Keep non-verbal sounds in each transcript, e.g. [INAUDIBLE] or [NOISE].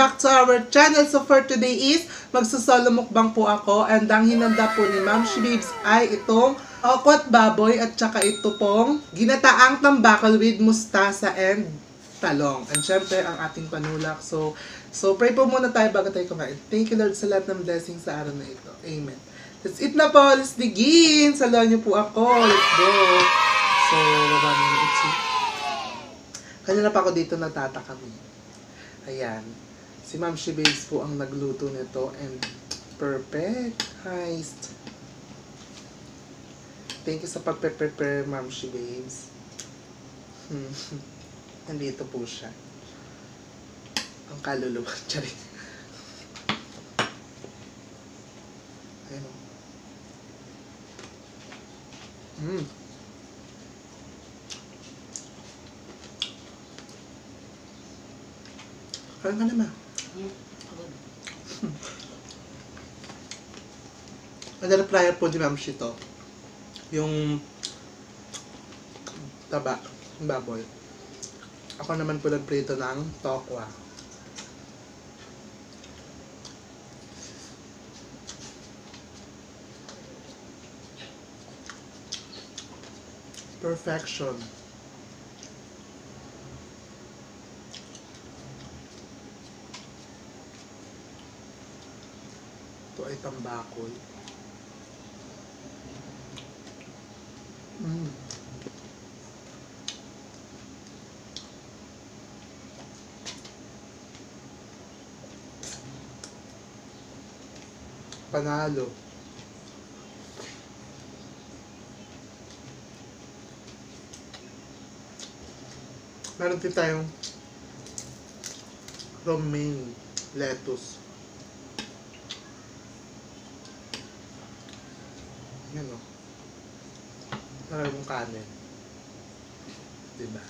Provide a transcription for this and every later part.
back to our channel. So for today is, magsusolo mukbang po ako and ang hinanda po ni Ma'am Shibibs ay itong okot baboy at saka ito pong ginataang tambakol with mustasa and talong. And syempre ang ating panulak. So, so pray po muna tayo bago tayo kumain. Thank you Lord sa lahat ng blessings sa araw na ito. Amen. Let's eat na po. Let's begin. Saluhan niyo po ako. Let's go. So, baba na itchy. Kanina pa ako dito natataka kami. Ayan. Si Ma'am Shibes po ang nagluto nito and perfect. Heist. Thank you sa pagpe-prepare, Ma'am Shibes. Hmm. [LAUGHS] Nandito po siya. Ang kaluluwa. [LAUGHS] Charing. Ayan o. Mm. Kaya ka naman. Prior po ni Ma'am Shito. Yung taba, baboy. Ako naman po nagprito ng tokwa. Perfection. Tambakol. Mm. Panalo. Meron din tayong romaine lettuce. Yan o. Maraming kanin. Diba?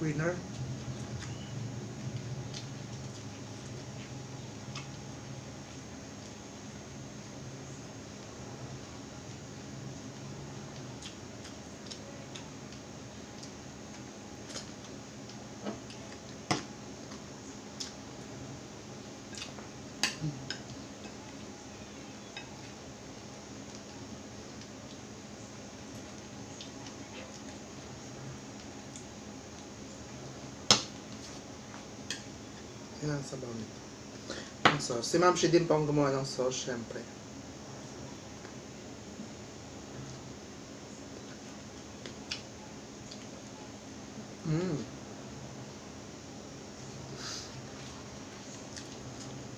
Winner. Yan ang sabaw nito. Ang sauce. Si Ma'am Shi din po ang gumawa ng sauce, syempre. Mmm.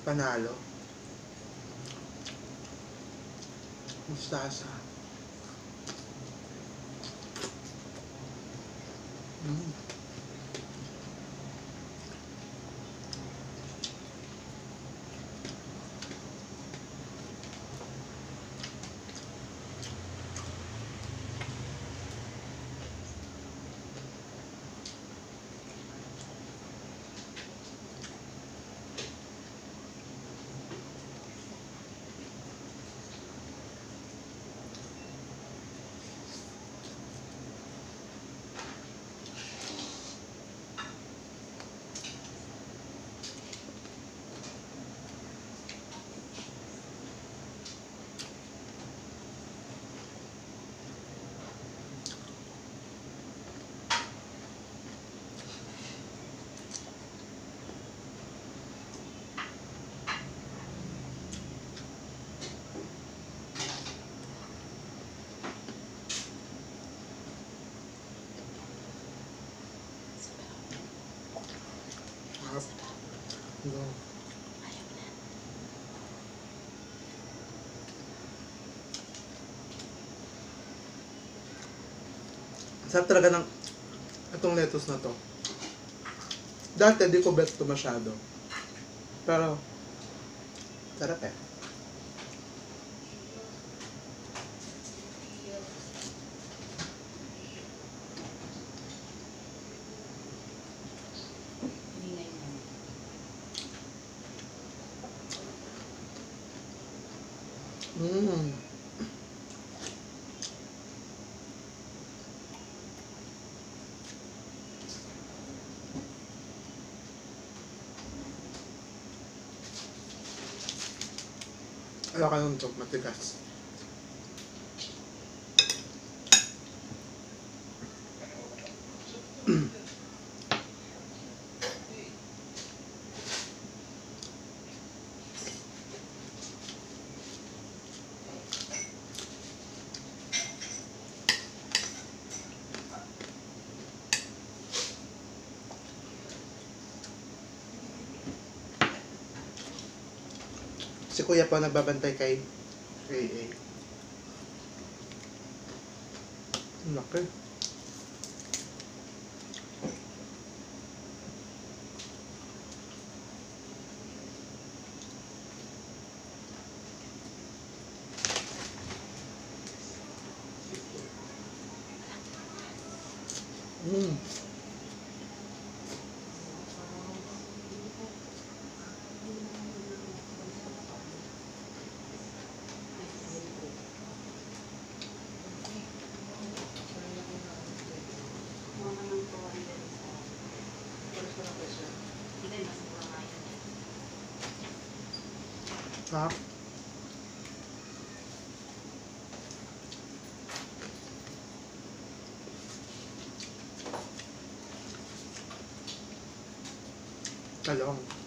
Panalo. Mustasa. Mmm. Go. Sarap talaga ng itong lettuce na to. Dati di ko bet to masyado. Pero, sarap eh. Ayaw ka nun to, matigas. Si Kuya po nagbabantay kay AA. Ang Laki. ครับกระยอง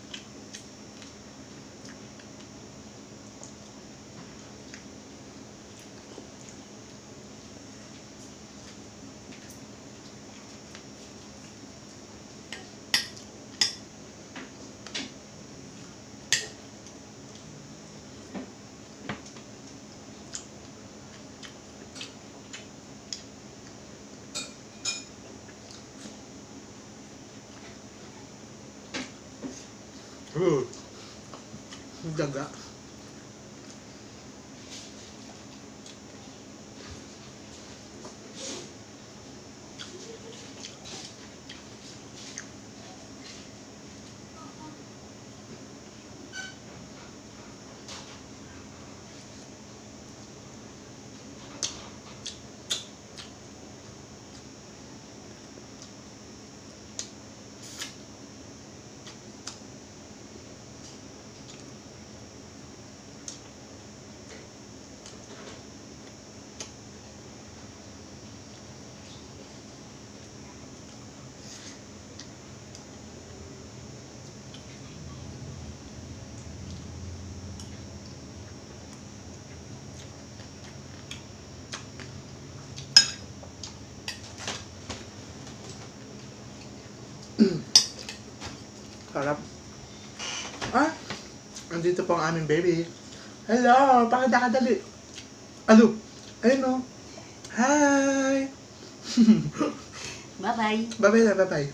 Talong. Uh. Ang Daga. Sarap. Ah! Andito po ang aming baby. Hello! Pakita ka dali. Alo! Ayun o. Hi! [LAUGHS] Bye-bye. Bye-bye na, bye-bye.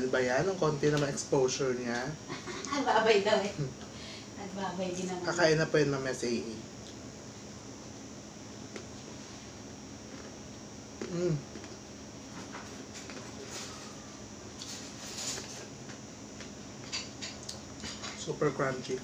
Ano ba yan? Ang konti naman exposure niya. [LAUGHS] Bye-bye daw eh. Nagbabay din naman. Kakain na po yun mamaya sa AA. Mm. Super crunchy.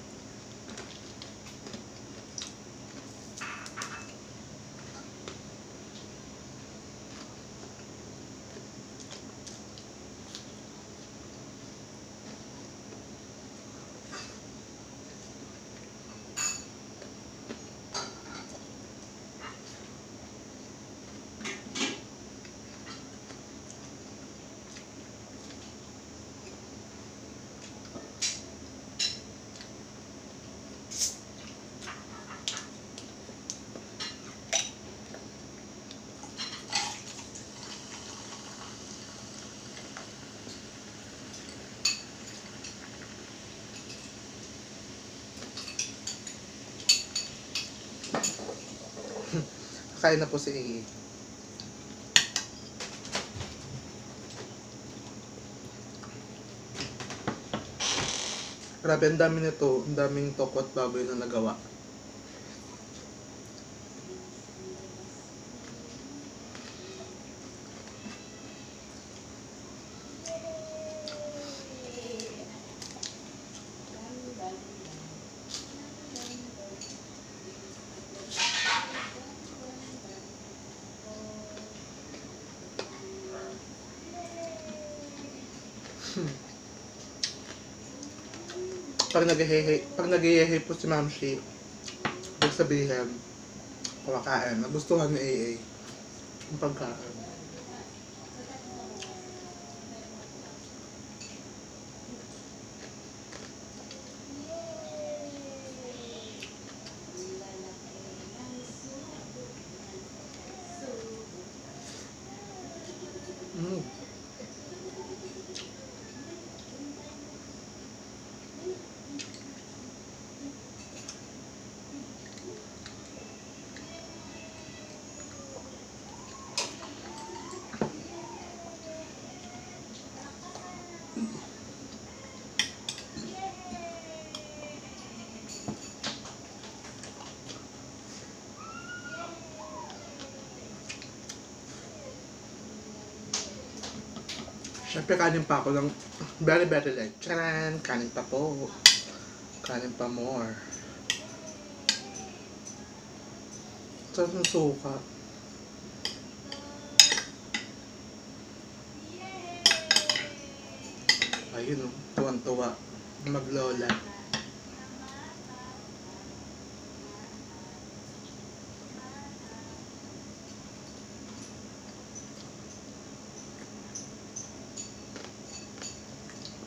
Nakain na po si Iggy. Grabe, ang dami nito. Ang daming toko at baboy na nagawa. Pag naghehe, pag naghehe po si Ma'am Shi, ibig sabihin, kumakain. Nagustuhan ni AA yung pagkain. Siyempre, kanin pa ako ng very, very light. Charan! Kanin pa po. Kanin pa more. Sarap ng suka. Ayun o, tuwan-tuwa. Maglola.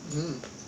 Mm.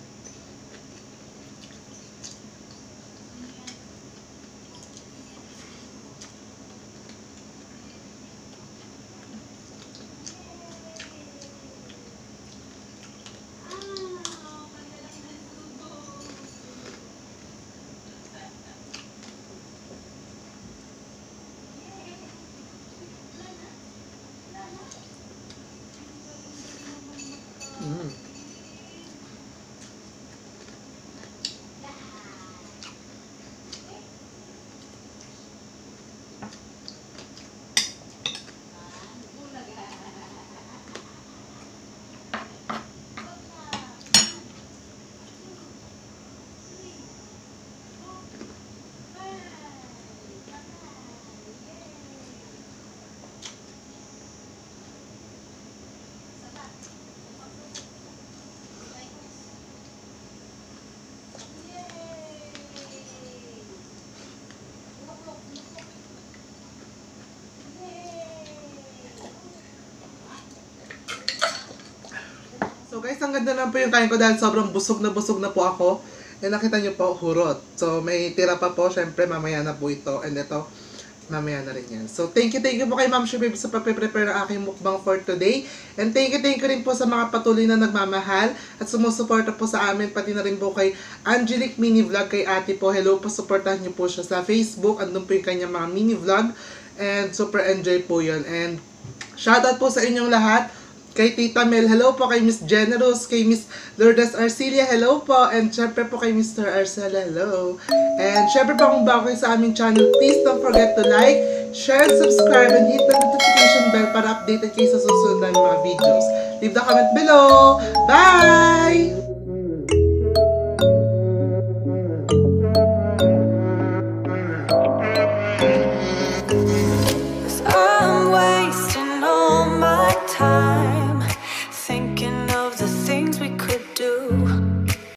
So guys, ang ganda naman po yung kain ko dahil sobrang busog na busog na po ako. And nakita nyo po, hurot. So may tira pa po, syempre mamaya na po ito. And ito, mamaya na rin yan. So thank you, thank you po kay Ma'am Shubib sa pagpe-prepare ng aking mukbang for today. And thank you, thank you rin po sa mga patuloy na nagmamahal at sumusuporta po sa amin. Pati na rin po kay Angelic Mini Vlog, kay ate po. Hello po, supportahan niyo po siya sa Facebook. Andun po yung kanyang mga mini vlog. And super enjoy po yun. And shoutout po sa inyong lahat. Kay Tita Mel, hello po. Kay Miss Generous, kay Miss Lourdes Arcilia, hello po. And syempre po kay Mr. Arcela, hello. And syempre po kung bago kayo sa aming channel, please don't forget to like, share, subscribe, and hit the notification bell para updated kayo sa susunod na mga videos. Leave the comment below. Bye!